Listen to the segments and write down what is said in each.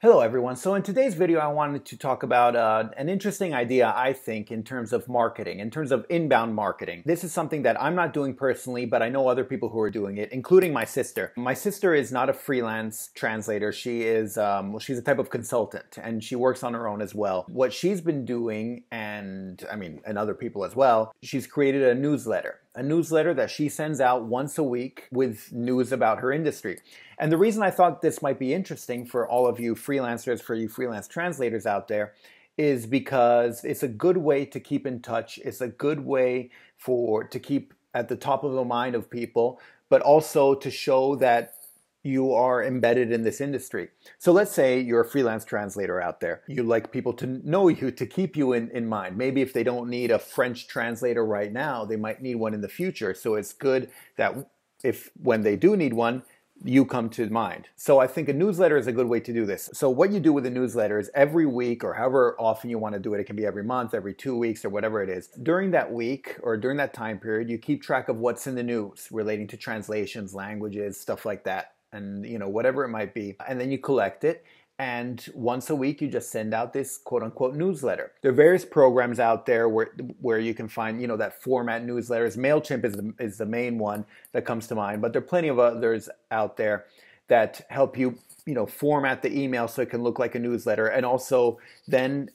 Hello everyone. So in today's video, I wanted to talk about uh, an interesting idea, I think, in terms of marketing, in terms of inbound marketing. This is something that I'm not doing personally, but I know other people who are doing it, including my sister. My sister is not a freelance translator. She is, um, well, she's a type of consultant and she works on her own as well. What she's been doing, and I mean, and other people as well, she's created a newsletter a newsletter that she sends out once a week with news about her industry. And the reason I thought this might be interesting for all of you freelancers, for you freelance translators out there, is because it's a good way to keep in touch. It's a good way for to keep at the top of the mind of people, but also to show that you are embedded in this industry. So let's say you're a freelance translator out there. You like people to know you, to keep you in, in mind. Maybe if they don't need a French translator right now, they might need one in the future. So it's good that if when they do need one, you come to mind. So I think a newsletter is a good way to do this. So what you do with a newsletter is every week or however often you want to do it, it can be every month, every two weeks or whatever it is. During that week or during that time period, you keep track of what's in the news relating to translations, languages, stuff like that and you know whatever it might be and then you collect it and once a week you just send out this quote unquote newsletter. There are various programs out there where where you can find you know that format newsletters. Mailchimp is the, is the main one that comes to mind but there are plenty of others out there that help you you know format the email so it can look like a newsletter. And also then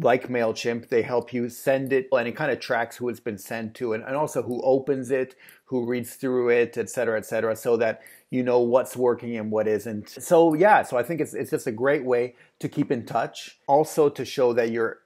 like MailChimp, they help you send it and it kind of tracks who it's been sent to and, and also who opens it, who reads through it, et cetera, et cetera, so that you know what's working and what isn't. So yeah, so I think it's it's just a great way to keep in touch. Also to show that you're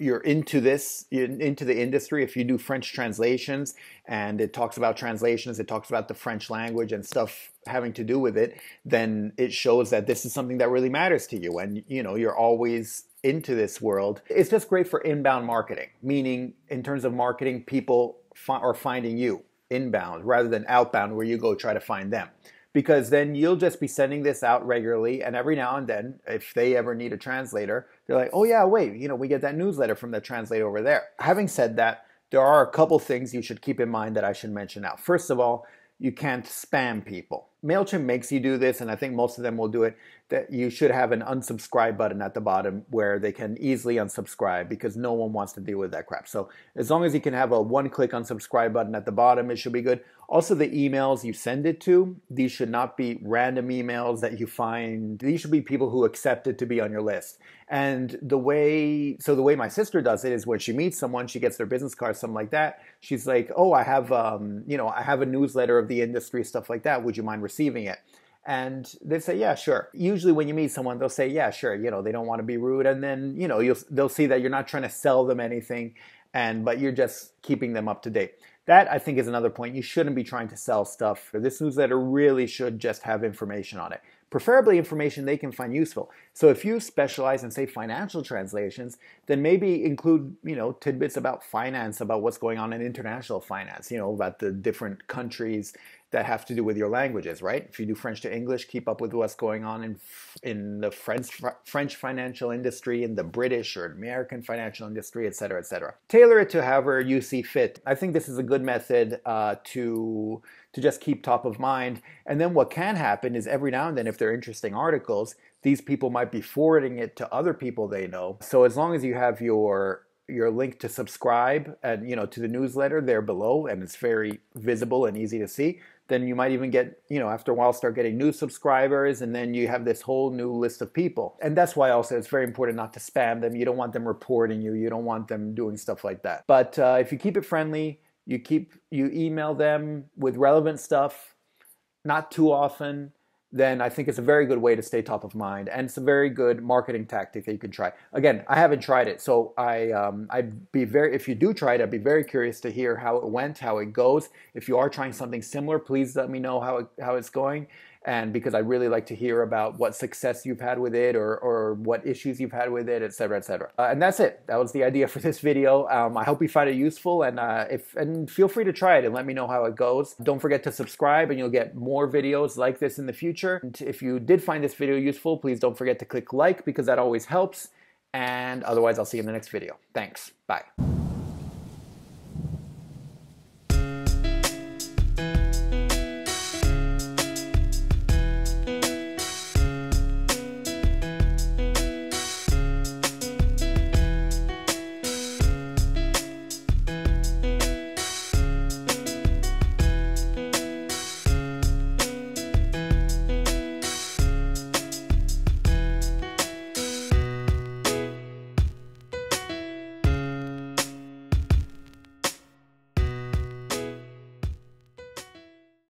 you're into this into the industry if you do french translations and it talks about translations it talks about the french language and stuff having to do with it then it shows that this is something that really matters to you and you know you're always into this world. It's just great for inbound marketing, meaning in terms of marketing, people fi- are finding you inbound rather than outbound where you go try to find them. Because then you'll just be sending this out regularly, and every now and then, if they ever need a translator, they're like, oh, yeah, wait, you know, we get that newsletter from the translator over there. Having said that, there are a couple things you should keep in mind that I should mention now. First of all, you can't spam people. MailChimp makes you do this, and I think most of them will do it, that you should have an unsubscribe button at the bottom where they can easily unsubscribe because no one wants to deal with that crap. So as long as you can have a one click unsubscribe button at the bottom, it should be good. Also, the emails you send it to, these should not be random emails that you find. These should be people who accept it to be on your list. And the way, so the way my sister does it is when she meets someone, she gets their business card, something like that. She's like, oh, I have, um, you know, I have a newsletter of the industry, stuff like that. Would you mind receiving it. And they say, yeah, sure. Usually when you meet someone, they'll say, yeah, sure. You know, they don't want to be rude. And then, you know, you'll, they'll see that you're not trying to sell them anything and, but you're just keeping them up to date. That I think is another point. You shouldn't be trying to sell stuff. This newsletter really should just have information on it preferably information they can find useful. So if you specialize in say financial translations, then maybe include, you know, tidbits about finance, about what's going on in international finance, you know, about the different countries that have to do with your languages, right? If you do French to English, keep up with what's going on in in the French French financial industry, in the British or American financial industry, et cetera, et cetera. Tailor it to however you see fit. I think this is a good method uh, to to just keep top of mind. And then what can happen is every now and then, if they're interesting articles, these people might be forwarding it to other people they know. So as long as you have your your link to subscribe and you know to the newsletter there below and it's very visible and easy to see then you might even get, you know, after a while start getting new subscribers and then you have this whole new list of people. And that's why also it's very important not to spam them. You don't want them reporting you. You don't want them doing stuff like that. But uh, if you keep it friendly, you keep you email them with relevant stuff, not too often, then I think it's a very good way to stay top of mind, and it's a very good marketing tactic that you can try. Again, I haven't tried it, so I um, I'd be very if you do try it, I'd be very curious to hear how it went, how it goes. If you are trying something similar, please let me know how it, how it's going and because I really like to hear about what success you've had with it or, or what issues you've had with it, et cetera, et cetera. Uh, and that's it. That was the idea for this video. Um, I hope you find it useful and uh, if and feel free to try it and let me know how it goes. Don't forget to subscribe and you'll get more videos like this in the future. And if you did find this video useful, please don't forget to click like because that always helps. And otherwise, I'll see you in the next video. Thanks. Bye.